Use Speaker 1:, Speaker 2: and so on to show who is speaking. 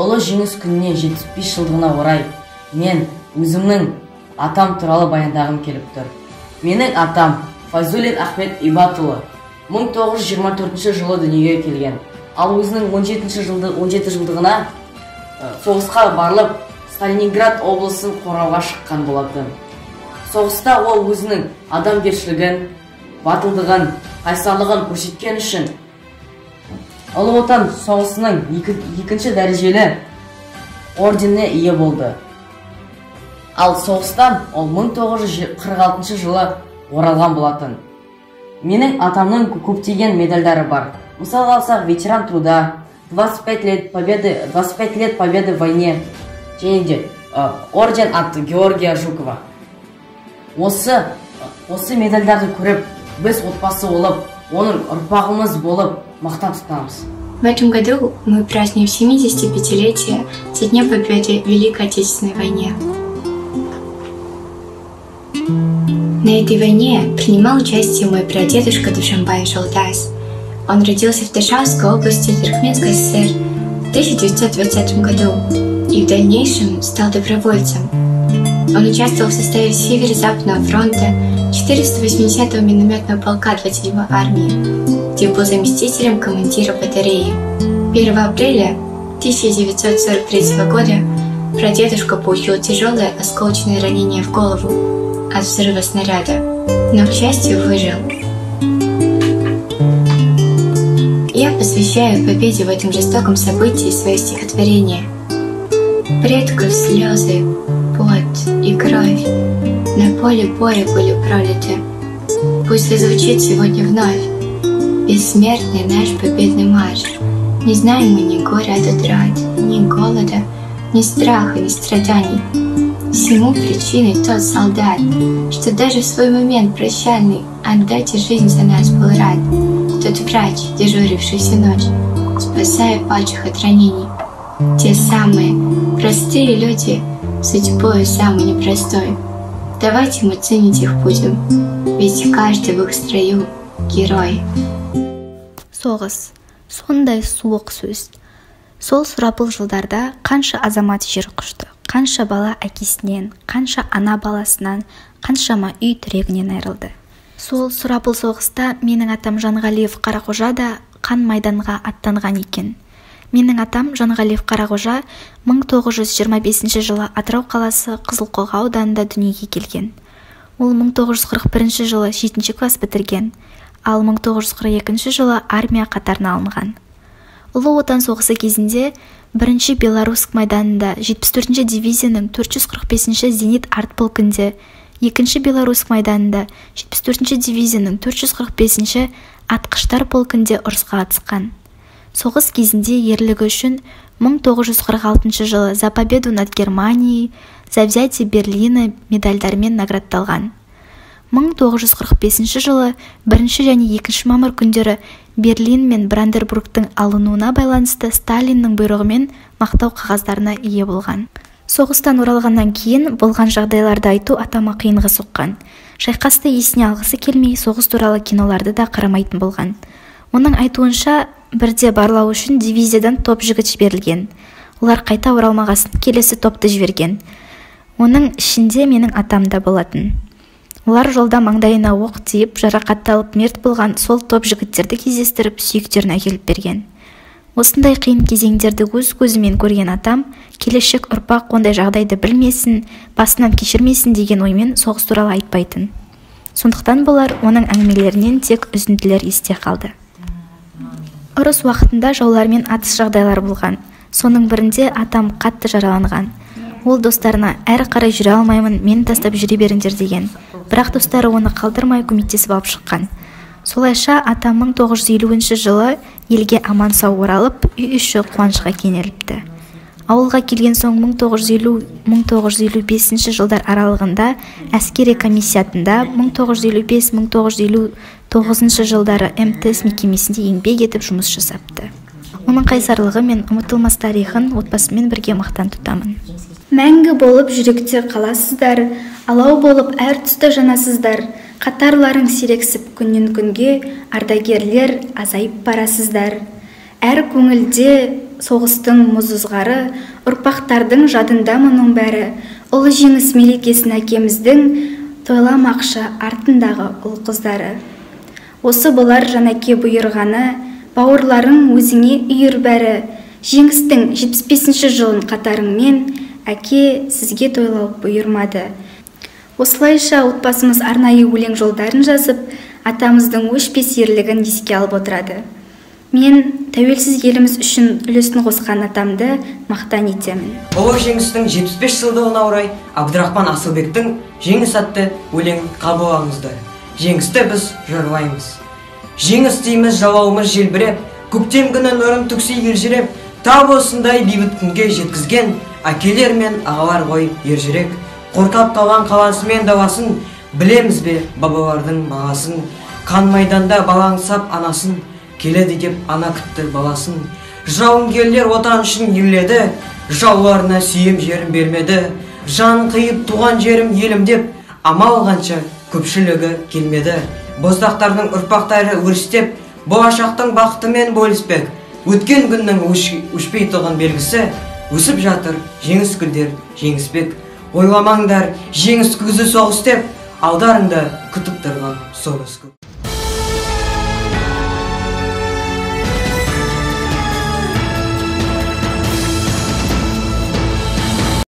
Speaker 1: ұлы жеңіс күніне 75 жылдығына орай мен өзімнің атам туралы баяндағым келіп тұр. Менің атам файзуллин ахмет ибатұлы 1924 жылы дүниеге келген. Ал өзінің 17 жылды 17 жылдығына соғысқа барылып сталининград облысын қорғауға шыққан болатын. Соғыста ол өзінің адамгершілігін батылдығын қайсарлығын көрсеткен үшін ұлы отан соғысының екінші дәрежелі орденіне ие болды. Ал соғыстан ол 1946 жылы оралған болатын. Менің атамның көптеген медальдары бар. Мысалға алсақ ветеран труда 25 лет победы 25 лет победы в войне және де орден от георгия жукова. Осы осы медальдарды көріп біз отбасы болып оның ұрпағымыз болып мақтан тұтамыз
Speaker 2: В этом году мы празднуем 75-летие со дня победы в Великой Отечественной войне. На этой войне принимал участие мой прадедушка Душанбай Шолдас. Он родился в Ташавской области Туркменской ССР в 1920 году и в дальнейшем стал добровольцем – он участвовал в составе Северо-Западного фронта 480-го минометного полка 27-й армии, где был заместителем командира батареи. 1 апреля 1943 года прадедушка получил тяжелое осколочное ранение в голову от взрыва снаряда, но, к счастью, выжил. Я посвящаю победе в этом жестоком событии свое стихотворение. Предков слезы, пот и кровь на поле боя были пролиты. Пусть зазвучит сегодня вновь бессмертный наш победный марш. Не знаем мы ни горя от утрат, ни голода, ни страха, ни страданий. Всему причиной тот солдат, что даже в свой момент прощальный отдать жизнь за нас был рад. Тот врач, дежуривший всю ночь, спасая падших от ранений. Те самые простые люди, судьбой самый непростой. Давайте мы ценить их будем, ведь каждый в их строю герой.
Speaker 3: соғыс. Сондай суық сөз. Сол сұрапыл жылдарда қанша азамат жер құшты қанша бала әкесінен қанша ана баласынан қаншама үй тірегінен айырылды. Сол сұрапыл соғыста менің атам жанғалиев қарақожа да қан майданға аттанған екен. Менің атам жанғалиев қарақожа 1925 жылы атырау қаласы қызылқоға ауданында дүниеге келген. Ол 1941 жылы 7 класс бітірген. Ал 1942 жылы армия қатарына алынған. Ұлы отан соғысы кезінде бірінші белоруск майданында 74 дивизияның 445 зенит арт полкінде екінші белоруск майданында 74 дивизияның 445 атқыштар полкінде ұрысқа қатысқан. Соғыс кезінде ерлігі үшін 1946 жылы за победу над германией за взятие берлина медальдармен наградталған. 1945 жылы бірінші және екінші мамыр күндері берлин мен брандербургтың алынуына байланысты сталиннің бұйрығымен мақтау қағаздарына ие болған. Соғыстан оралғаннан кейін болған жағдайларды айту атама қиынға соққан. Шайқасты есіне алғысы келмей соғыс туралы киноларды да қарамайтын болған. Оның айтуынша бірде барлау үшін дивизиядан топ жігіт жіберілген. Олар қайта оралмағасын келесі топты жіберген. Оның ішінде менің атам да болатын. Олар жолда маңдайына оқ тиіп жарақатталып мерт болған сол топ жігіттерді кездестіріп сүйектерін әкеліп берген. Осындай қиын кезеңдерді өз көзімен көрген атам келешек ұрпақ ондай жағдайды білмесін басынан кешірмесін деген оймен соғыс туралы айтпайтын. Сондықтан болар оның әңгімелерінен тек үзінділер есте қалды. Ұрыс уақытында жаулармен атыс жағдайлар болған. Соның бірінде атам қатты жараланған. Ол достарына әрі қарай жүре алмаймын мені тастап жүре беріңдер деген. Бірақ достары оны қалдырмай көмектесіп алып шыққан. Солайша атам 1950 жылы елге аман сау оралып үй іші қуанышқа кенеліпті. Ауылға келген соң 1950-1955 жылдар аралығында әскери комиссиятында 1955-1959 жылдары мтс мекемесінде еңбек етіп жұмыс жасапты. Оның қайсарлығы мен ұмытылмас тарихын отбасымен бірге мақтан тұтамын.
Speaker 4: Мәңгі болып жүректе қаласыздар алау болып әр тұста жанасыздар қатарларың сирексіп күннен күнге ардагерлер азайып барасыздар. Әр көңілде
Speaker 3: соғыстың мұз ызғары ұрпақтардың жадында мұның бәрі. Ұлы жеңіс мерекесін әкеміздің тойламақшы артындағы ұл қыздары осы болар жанәке бұйырғаны бауырларың өзіңе үйір бәрі. Жеңістің 75-ші жылын қатарыңмен әке сізге тойлау бұйырмады. Осылайша отбасымыз арнайы өлең жолдарын жазып атамыздың өшпес ерлігін еске алып отырады. Мен тәуелсіз еліміз үшін үлесін қосқан атамды мақтан етемін.
Speaker 5: Ұлы жеңістің 75 жылдығына орай абдрахман асылбектің жеңіс атты өлеңін қабыл алыңыздар. Жеңісті біз жырлаймыз жеңіс дейміз жалауымыз желбіреп көктем күні нұрын түкси елжіреп тап осындай бейбіт күнге жеткізген әкелер мен ағалар ғой ержүрек. Қорқап қалған қаласы мен даласын білеміз бе бабалардың бағасын қан майданда балаңсап анасын келеді деп ана күтті баласын. Жауынгерлер отан үшін ерледі жауларына сүйем жерін бермеді. Жан қиып туған жерім елім деп амал қанша көпшілігі келмеді. Боздақтардың ұрпақтары өрістеп болашақтың бақытымен бөліспек. Өткен күннің өшпейтұғын белгісі өсіп жатыр жеңіс гүлдер жеңіспек ойламаңдар жеңіс күзі соғыс деп алдарыңда күтіп тұрған соғыс